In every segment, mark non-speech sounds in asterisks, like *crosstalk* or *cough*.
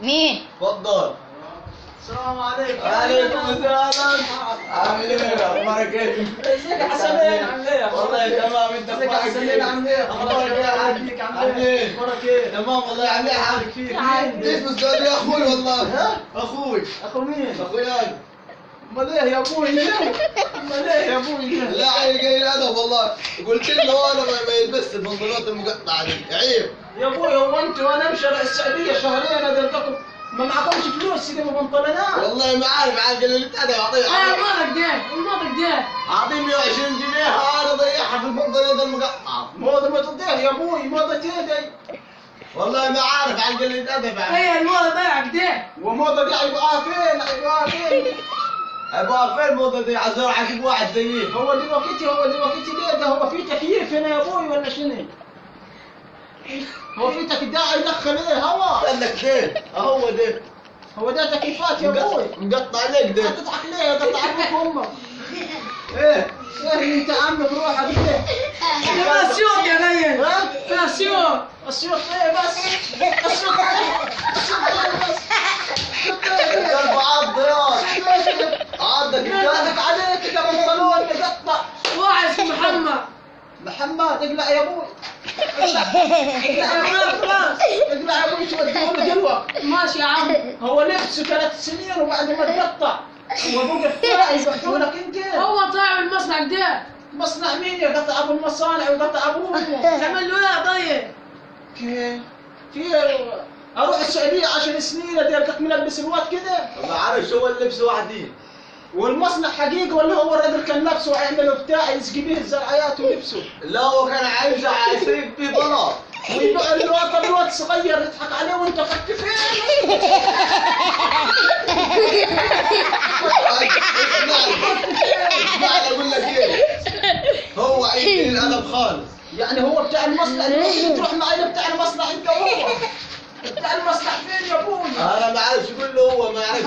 مين؟ تفضل السلام عليكم. عليكم السلام. عامل إيه أخبارك إيه؟ ازيك يا حسنين عامل إيه؟ والله تمام. انت ازيك يا أخبارك حسنين عامل إيه؟ أخبارك إيه؟ عاديك عامل إيه؟ أخبارك إيه؟ تمام والله. عامل إيه حالك؟ فيك ليش مسؤول يا أخوي والله؟ *laughs* ها؟ أخوي. أخو مين؟ أخوي أنا. أمال إيه يا أبوي؟ ليه *laughs* أمال إيه يا أبوي؟ لا عيل قليل الأدب والله. قلت له أنا ما يلبس البنطلونات المقطعة دي. عيب. يا أبوي هو انت وأنا أمشي السعودية شهرين ادلتكم ما معكمش فلوس تجيبوا بنطلونات. والله ما عارف قليل الادب أعطيه إيه الماضي ده الماضي ده أعطيه 120 جنيه أنا ضيعها في البنطلونات المقطعه موضة ما تضيع يا أبوي موضة إيه والله ما عارف عاد قليل الادب عاد. إيه الماضي ضيعك ده وموضة دي عيبها فين؟ عيبها فين؟ أبغى فين؟ الموضه دي عزور عجب واحد زيي. هو اللي وقتي هو اللي وقتي ليه؟ ده هو في تكييف هنا يا أبوي ولا شنو؟ هو في تكييف ده يدخل إيه هوا. عندك ده اهو ده. هو ده تكييفات يا أبوي مقطع عليك ده. هتضحك ليه؟ قطع أبوك وامك إيه؟ إيه اللي إنت عامله بروحك ليه؟ ده سيوط يا غير ها؟ ده سيوط السيوط إيه بس؟ السيوط إيه؟ إيه بس؟ إيه؟ قلب عض يا عضك عليك ده بنطلون واحد. اسمه محمد. محمد اقلع يا أبوي اقلع أبوي توديه دلوقتي ماشي يا عم. هو لبسه ثلاث سنين وبعد ما تقطع. وابوك الثاني *laughs* يبحثوا لك انت. هو طالع من المصنع ده. مصنع مين يا قطع أبو المصانع وقطع أبوه؟ تعمل له إيه طيب؟ كيف كيف أروح السعودية عشر سنين اديرك ملبس الواد كده. ما عارف شو اللبس وحدي والمصنع حقيقي ولا هو الراجل كان لابسه ويعمله بتاع يسقي به الزرعيات ولبسه لا هو كان عايش يسيب في بلاط ويبقى الواد الواد صغير يضحك عليه وانت فك فين اسمع أقول لك إيه هو عيد الأدب خالص. يعني هو بتاع المصنع اللي تروح معي بتاع المصنع انت هو بتاع المصنع فين يا أبوي أنا ما عارف شو أقول له هو ما عرفش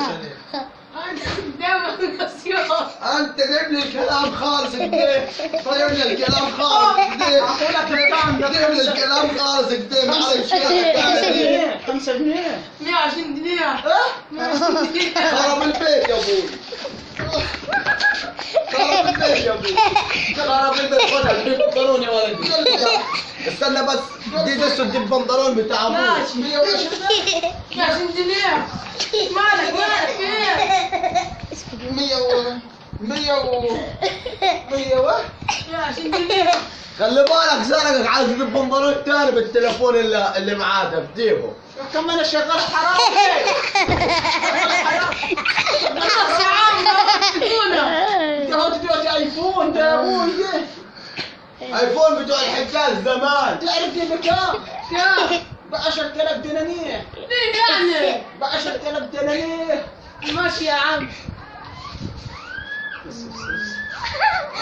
أنا ده سيوط أنت جيب لي الكلام خالص كده طيب لي الكلام خالص كده أقول لك الكلام ده جيب لي الكلام خالص كده خمسة الحكاية دي. جنيه خمسة جنيه. 120 جنيه ها؟ 120 جنيه. خرب البيت يا أبوي. خرب البيت يا أبوي. خرب البيت. خد البنطلون يا ولدي استنى بس دي دسه دي البنطلون بتاع أبوي. ماشي 120 جنيه. مالك مالك إيه 100 و 100 و 100 و 120 جنيه خلي بالك سرقك عايز تجيب بنطلون تاني بالتليفون اللي اللي معاه جيبه كم أنا شغال حرام؟ آيفون ده يا أبوي ايفون بتوع الحجاز زمان. تعرف دي بكام؟ كام ب 10000 دنانير ليه يعني؟ ب 10000 دنانير ماشي يا عم. 是是是。